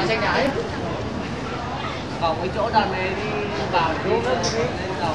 Chào xanh nhái. Cổng cái chỗ đàn này đi vào chỗ lên cầu.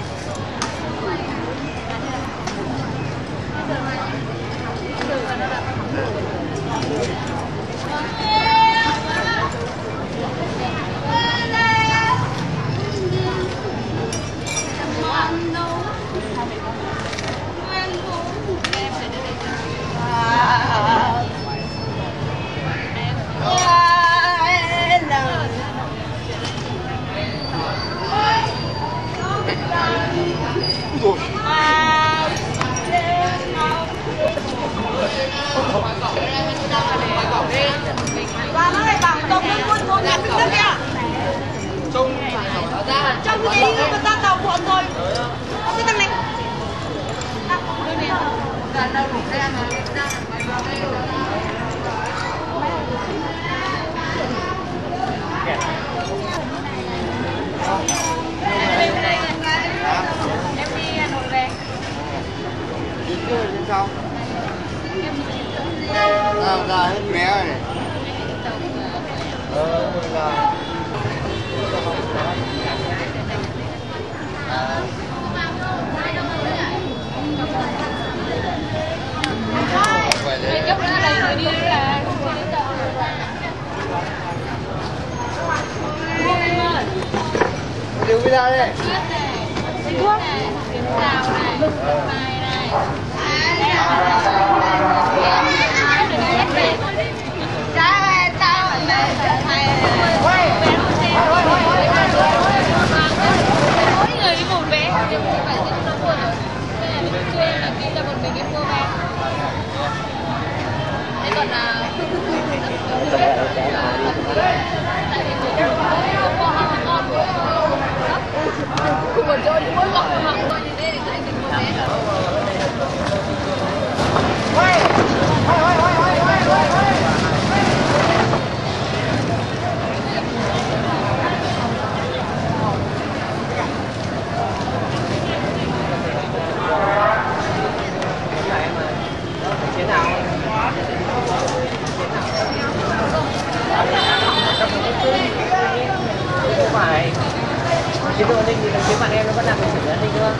Và nó lại bảo tổng liên quân thôn nhà nước kìa ra Trong cái đấy người ta đào muộn rồi. Không biết thằng này. Gần đâu đủ xe mà ra mày vào đây Em đi Hà Nội về Đi chơi trên sau Nào ra hết mé rồi này Ờ, là Vậy đấy Cấp ra đây rồi đi là Điều với ra đây? Thuốc Đào này Mai này Trái tao mày Mỗi người đi một vé Nhưng không phải sẽ nó buồn rồi Bây giờ mình là một mình đi mua vé Thế còn là Cùng một chỗ đi mỗi góc mà coi như thế thì anh đừng mua vé chế độ an ninh thì phía bạn em nó vẫn làm về chế độ an ninh, đúng không?